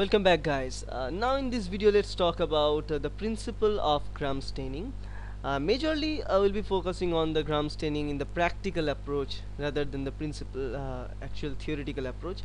Welcome back guys. Uh, now in this video let's talk about uh, the principle of gram staining. Uh, majorly I will be focusing on the gram staining in the practical approach rather than the principle uh, actual theoretical approach.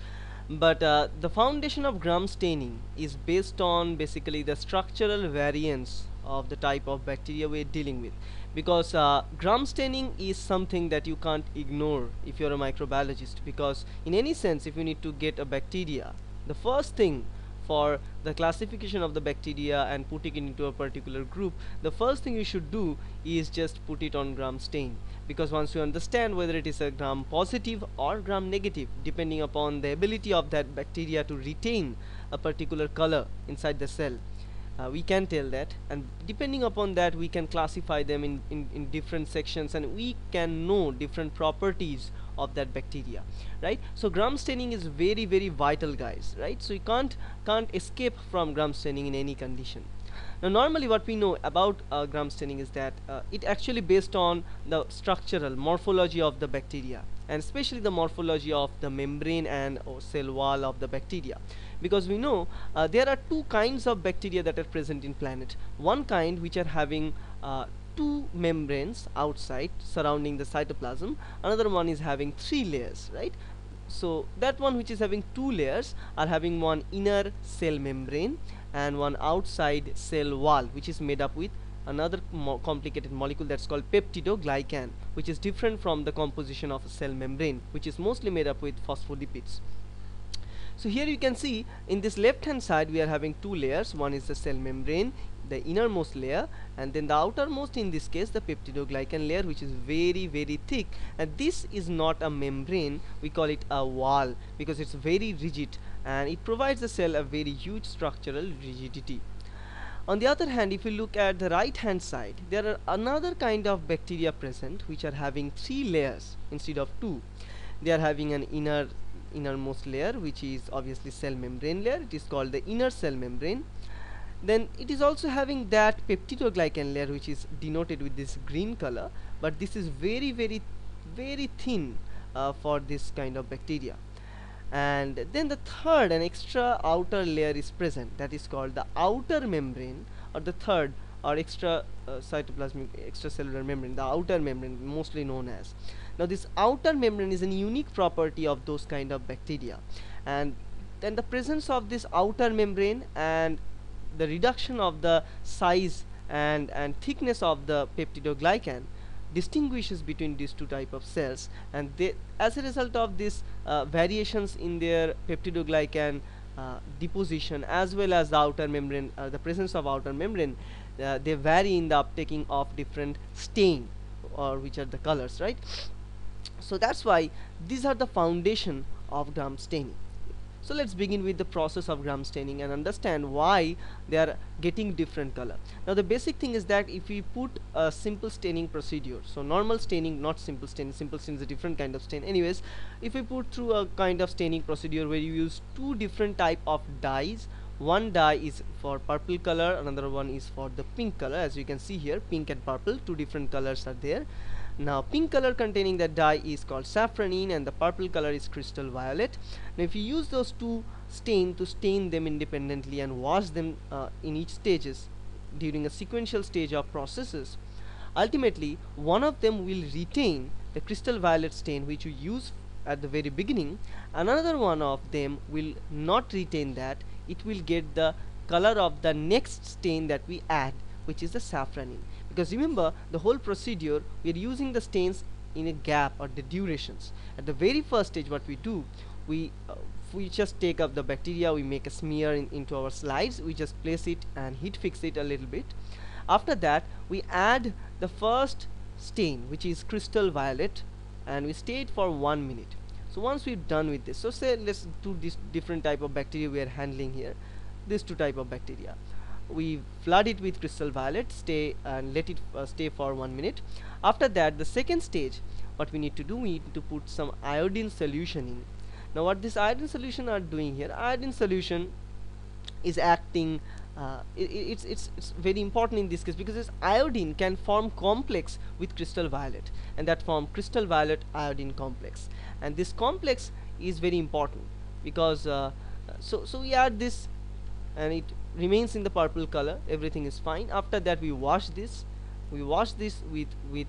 But uh, the foundation of gram staining is based on basically the structural variance of the type of bacteria we're dealing with because uh, gram staining is something that you can't ignore if you're a microbiologist because in any sense if you need to get a bacteria the first thing for the classification of the bacteria and putting it into a particular group the first thing you should do is just put it on gram stain. Because once you understand whether it is a gram positive or gram negative depending upon the ability of that bacteria to retain a particular color inside the cell uh, we can tell that. And depending upon that we can classify them in, in, in different sections and we can know different properties of that bacteria right? So gram staining is very very vital guys right? So you can't can't escape from gram staining in any condition. Now normally what we know about uh, gram staining is that uh, it actually based on the structural morphology of the bacteria and especially the morphology of the membrane and cell wall of the bacteria. Because we know uh, there are two kinds of bacteria that are present in planet. One kind which are having uh, two membranes outside surrounding the cytoplasm. Another one is having three layers right? So that one which is having two layers are having one inner cell membrane and one outside cell wall which is made up with another mo complicated molecule that's called peptidoglycan which is different from the composition of a cell membrane which is mostly made up with phospholipids. So here you can see in this left hand side we are having two layers. One is the cell membrane the innermost layer and then the outermost in this case the peptidoglycan layer which is very very thick. And this is not a membrane. We call it a wall because it's very rigid and it provides the cell a very huge structural rigidity on the other hand if you look at the right hand side there are another kind of bacteria present which are having three layers instead of two. They are having an inner innermost layer which is obviously cell membrane layer. It is called the inner cell membrane. Then it is also having that peptidoglycan layer which is denoted with this green color. But this is very very very thin uh, for this kind of bacteria and then the third an extra outer layer is present. That is called the outer membrane or the third or extra uh, cytoplasmic extracellular membrane the outer membrane mostly known as. Now this outer membrane is a unique property of those kind of bacteria. And then the presence of this outer membrane and the reduction of the size and and thickness of the peptidoglycan distinguishes between these two type of cells. And they as a result of these uh, variations in their peptidoglycan uh, deposition as well as the outer membrane uh, the presence of outer membrane uh, they vary in the uptaking of different stain or which are the colors right? So that's why these are the foundation of gram staining so let's begin with the process of gram staining and understand why they are getting different color. Now the basic thing is that if we put a simple staining procedure so normal staining not simple staining simple stain is a different kind of stain. Anyways if we put through a kind of staining procedure where you use two different type of dyes one dye is for purple color another one is for the pink color. As you can see here pink and purple two different colors are there now pink color containing that dye is called safranin and the purple color is crystal violet. Now if you use those two stain to stain them independently and wash them uh, in each stages during a sequential stage of processes ultimately one of them will retain the crystal violet stain which you use at the very beginning. Another one of them will not retain that. It will get the color of the next stain that we add which is the safranin because remember the whole procedure we are using the stains in a gap or the durations. At the very first stage what we do we uh, we just take up the bacteria we make a smear in, into our slides we just place it and heat fix it a little bit. After that we add the first stain which is crystal violet and we stay it for one minute. So once we're done with this so say let's do this different type of bacteria we are handling here this two type of bacteria we flood it with crystal violet stay and let it uh, stay for one minute. After that the second stage what we need to do we need to put some iodine solution in. Now what this iodine solution are doing here iodine solution is acting uh, it, it's, it's, it's very important in this case because this iodine can form complex with crystal violet and that form crystal violet iodine complex. And this complex is very important because uh, so so we add this and it remains in the purple color everything is fine. After that we wash this. We wash this with with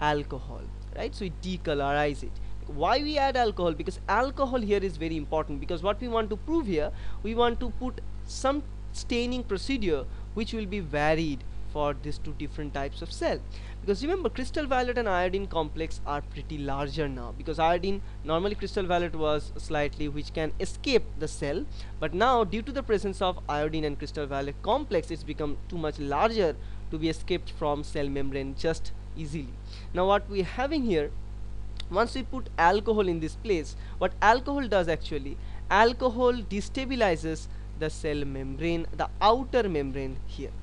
alcohol right? So we decolorize it. Why we add alcohol? Because alcohol here is very important. Because what we want to prove here we want to put some staining procedure which will be varied for these two different types of cell. Because remember crystal violet and iodine complex are pretty larger now. Because iodine normally crystal violet was slightly which can escape the cell. But now due to the presence of iodine and crystal violet complex it's become too much larger to be escaped from cell membrane just easily. Now what we're having here once we put alcohol in this place what alcohol does actually alcohol destabilizes the cell membrane the outer membrane here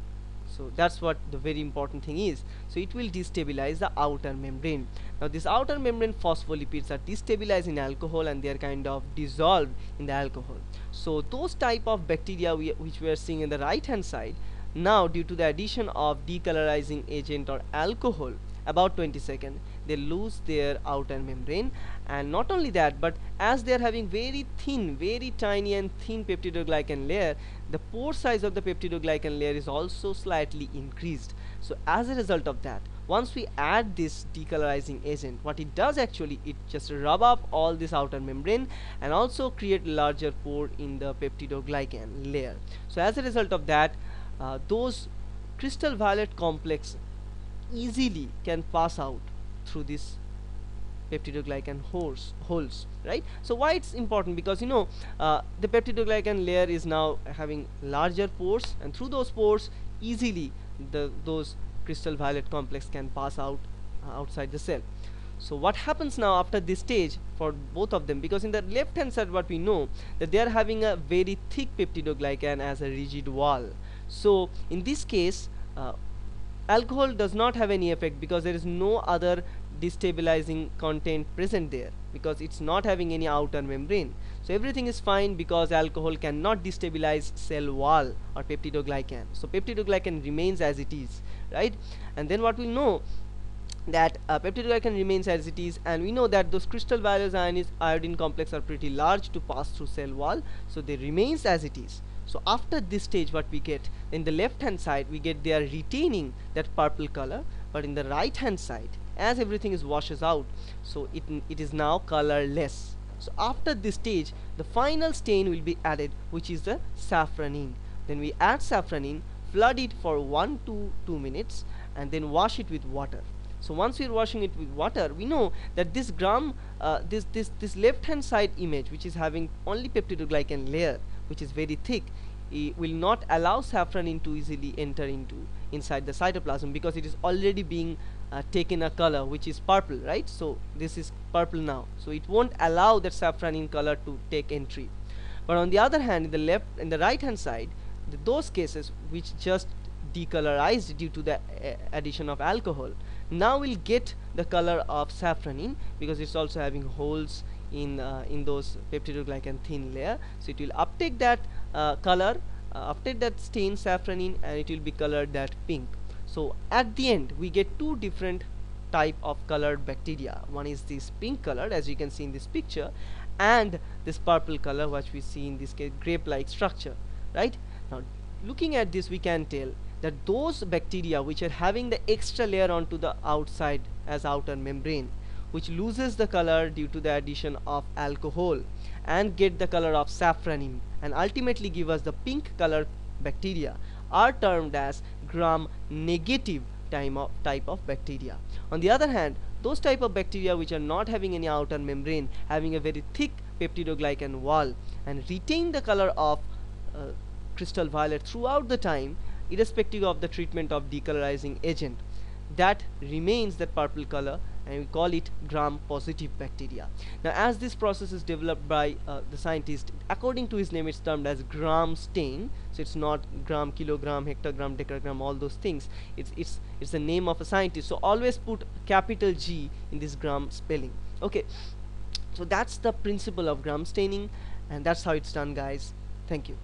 so that's what the very important thing is. So it will destabilize the outer membrane. Now this outer membrane phospholipids are destabilized in alcohol and they are kind of dissolved in the alcohol. So those type of bacteria we, which we are seeing in the right hand side now due to the addition of decolorizing agent or alcohol about 20 seconds they lose their outer membrane. And not only that but as they are having very thin very tiny and thin peptidoglycan layer the pore size of the peptidoglycan layer is also slightly increased. So as a result of that once we add this decolorizing agent what it does actually it just rub up all this outer membrane and also create larger pore in the peptidoglycan layer. So as a result of that uh, those crystal violet complex easily can pass out through this peptidoglycan holes holes right? So why it's important? Because you know uh, the peptidoglycan layer is now having larger pores and through those pores easily the those crystal violet complex can pass out uh, outside the cell. So what happens now after this stage for both of them? Because in the left hand side what we know that they are having a very thick peptidoglycan as a rigid wall. So in this case uh, alcohol does not have any effect because there is no other destabilizing content present there because it's not having any outer membrane. So everything is fine because alcohol cannot destabilize cell wall or peptidoglycan. So peptidoglycan remains as it is right? And then what we know that uh, peptidoglycan remains as it is and we know that those crystal violet iodine complex are pretty large to pass through cell wall. So they remains as it is so after this stage what we get in the left hand side we get they are retaining that purple color but in the right hand side as everything is washes out so it, it is now colorless. So after this stage the final stain will be added which is the safranin then we add safranin flood it for 1 to 2 minutes and then wash it with water. So once we are washing it with water we know that this gram uh, this this this left hand side image which is having only peptidoglycan layer which is very thick it will not allow safranin to easily enter into inside the cytoplasm because it is already being uh, taken a color which is purple right? So this is purple now. So it won't allow that safranin color to take entry. But on the other hand in the left in the right hand side the, those cases which just decolorized due to the uh, addition of alcohol now we'll get the color of safranin because it's also having holes in uh, in those peptidoglycan thin layer. So it will uptake that uh, color uh, uptake that stain safranin and it will be colored that pink. So at the end we get two different type of colored bacteria. One is this pink color as you can see in this picture and this purple color which we see in this grape like structure right? Now looking at this we can tell that those bacteria which are having the extra layer onto the outside as outer membrane which loses the color due to the addition of alcohol and get the color of safranin and ultimately give us the pink color bacteria are termed as gram negative of, type of bacteria. On the other hand those type of bacteria which are not having any outer membrane having a very thick peptidoglycan wall and retain the color of uh, crystal violet throughout the time irrespective of the treatment of decolorizing agent that remains that purple color and we call it gram positive bacteria. Now as this process is developed by uh, the scientist according to his name it's termed as gram stain. So it's not gram kilogram hectogram decagram all those things. It's it's it's the name of a scientist. So always put capital G in this gram spelling. Okay. So that's the principle of gram staining and that's how it's done guys. Thank you